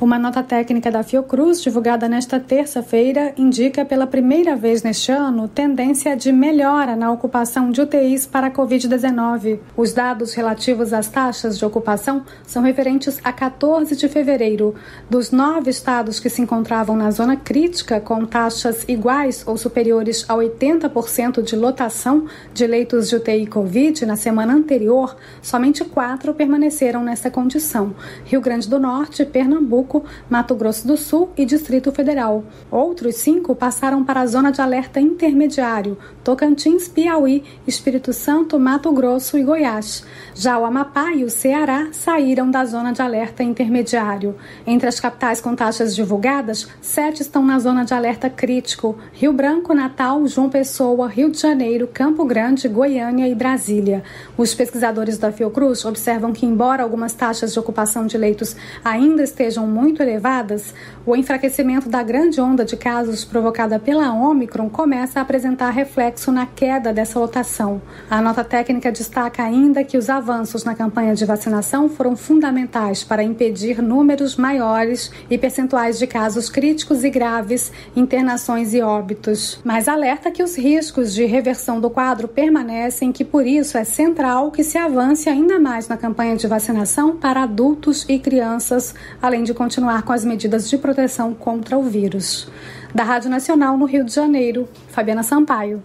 Uma nota técnica da Fiocruz, divulgada nesta terça-feira, indica pela primeira vez neste ano tendência de melhora na ocupação de UTIs para a Covid-19. Os dados relativos às taxas de ocupação são referentes a 14 de fevereiro. Dos nove estados que se encontravam na zona crítica, com taxas iguais ou superiores a 80% de lotação de leitos de UTI Covid na semana anterior, somente quatro permaneceram nessa condição: Rio Grande do Norte, Pernambuco. Pernambuco, Mato Grosso do Sul e Distrito Federal. Outros cinco passaram para a zona de alerta intermediário: Tocantins, Piauí, Espírito Santo, Mato Grosso e Goiás. Já o Amapá e o Ceará saíram da zona de alerta intermediário. Entre as capitais com taxas divulgadas, sete estão na zona de alerta crítico: Rio Branco, Natal, João Pessoa, Rio de Janeiro, Campo Grande, Goiânia e Brasília. Os pesquisadores da Fiocruz observam que, embora algumas taxas de ocupação de leitos ainda estejam muito elevadas, o enfraquecimento da grande onda de casos provocada pela Omicron começa a apresentar reflexo na queda dessa lotação. A nota técnica destaca ainda que os avanços na campanha de vacinação foram fundamentais para impedir números maiores e percentuais de casos críticos e graves, internações e óbitos. Mas alerta que os riscos de reversão do quadro permanecem, que por isso é central que se avance ainda mais na campanha de vacinação para adultos e crianças, além de continuar com as medidas de proteção contra o vírus. Da Rádio Nacional no Rio de Janeiro, Fabiana Sampaio.